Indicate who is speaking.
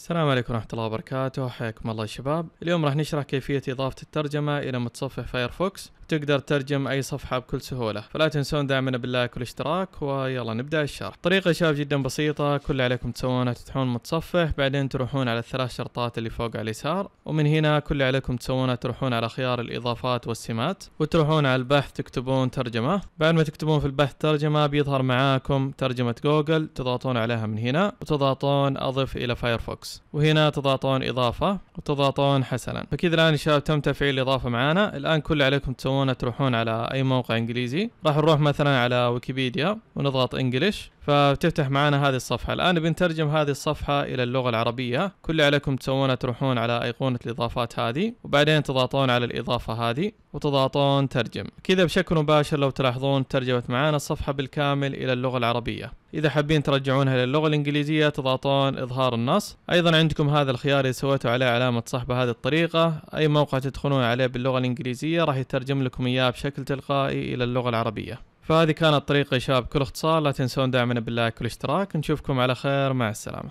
Speaker 1: السلام عليكم ورحمة الله وبركاته. حياكم الله شباب. اليوم راح نشرح كيفية إضافة الترجمة إلى متصفح فايرفوكس تقدر تترجم أي صفحة بكل سهولة. فلا تنسون دعمنا بال like والاشتراك ويلا نبدأ الشرح. طريقة شباب جدا بسيطة كل اللي عليكم تسوونه تفتحون المتصفح بعدين تروحون على الثلاث شرطات اللي فوق على اليسار ومن هنا كل اللي عليكم تسوونه تروحون على خيار الإضافات والسمات وتروحون على البحث تكتبون ترجمة. بعد ما تكتبون في البحث ترجمة بيظهر معاكم ترجمة جوجل تضغطون عليها من هنا وتضغطون أضف إلى فايرفوكس. وهنا تضغطون إضافة وتضغطون حسنا. فكذا الآن يا شباب تم تفعيل الإضافة معانا. الآن كل اللي عليكم تسوونه تسوونه تروحون على أي موقع إنجليزي. راح نروح مثلا على ويكيبيديا ونضغط انجلش فبتفتح معنا هذه الصفحة. الآن بنترجم هذه الصفحة إلى اللغة العربية. كل اللي عليكم تسوونه تروحون على أيقونة الإضافات هذه وبعدين تضغطون على الإضافة هذه وتضغطون ترجم. كذا بشكل مباشر لو تلاحظون ترجمت معنا الصفحة بالكامل إلى اللغة العربية. إذا حابين ترجعونها للغة الإنجليزية تضغطون إظهار النص. أيضا عندكم هذا الخيار إذا سويتوا عليه علامة صح بهذه الطريقة. أي موقع تدخلون عليه باللغة الإنجليزية راح يترجم لكم إياه بشكل تلقائي إلى اللغة العربية. فهذه كانت طريقة يا شباب كل اختصار لا تنسون دعمنا باللايك والاشتراك نشوفكم على خير. مع السلامة.